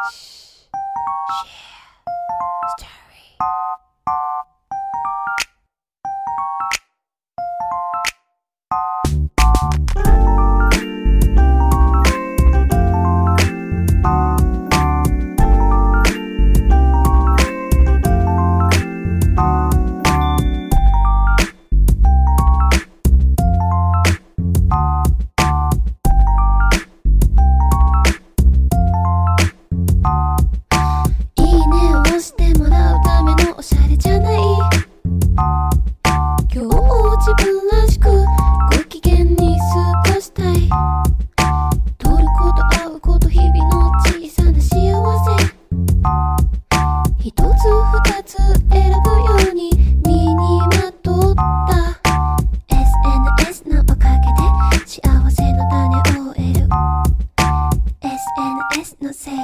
いい一つ二つ選ぶように身にまとった。SNS のおかげで幸せの種を得る。SNS のせいで